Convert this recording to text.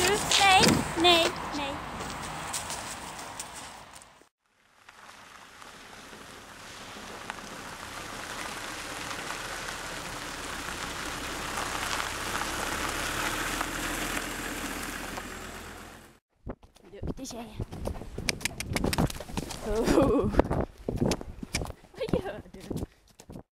nu? Nee, nee, nee. Durf te zeggen. Oh.